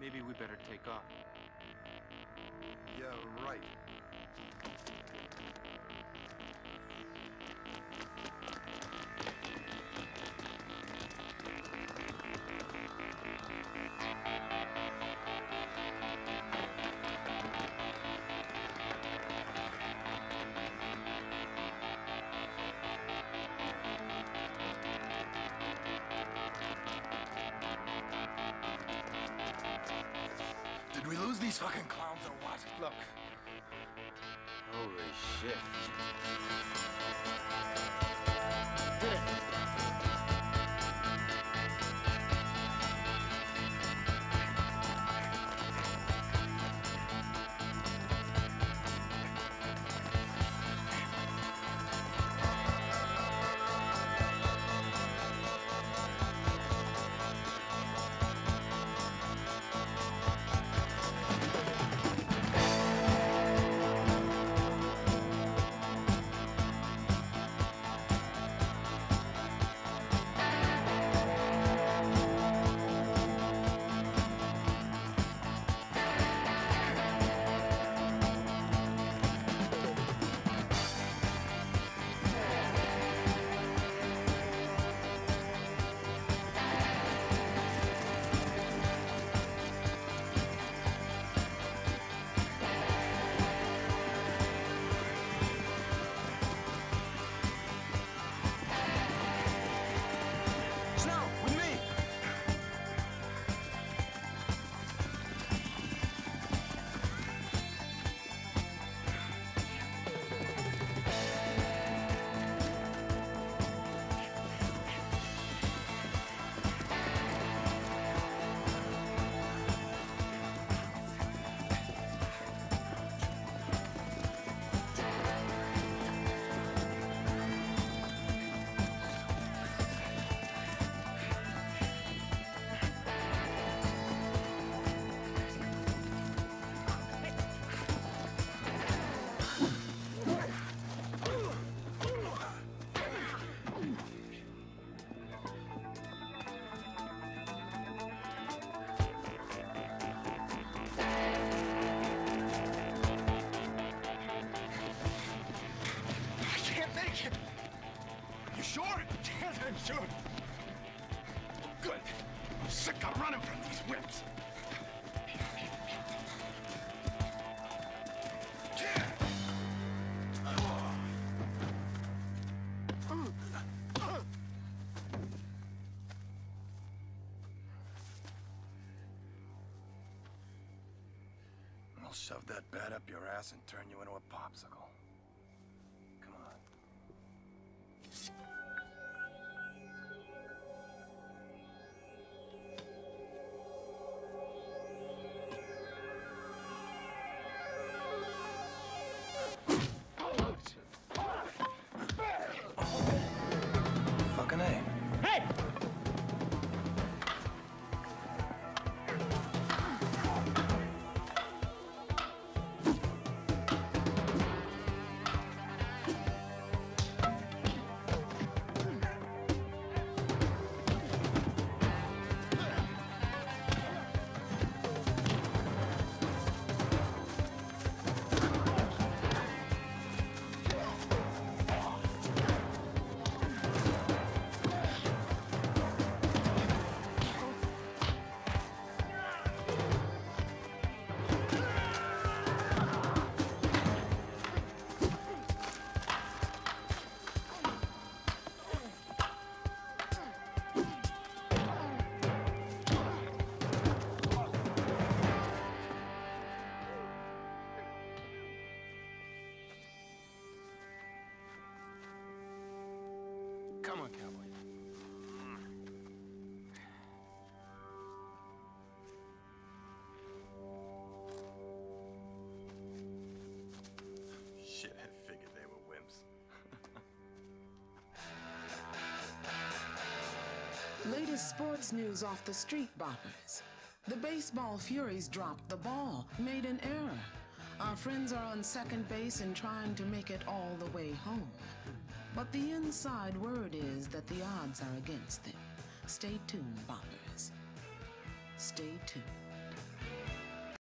Maybe we better take off. Yeah, right. We lose these fucking clowns or what? Look. Holy shit. I'm. Good. I'm sick of running from these whips. I'll shove that bat up your ass and turn you into a popsicle. Latest sports news off the street boppers. The baseball Furies dropped the ball, made an error. Our friends are on second base and trying to make it all the way home. But the inside word is that the odds are against them. Stay tuned, boppers. Stay tuned.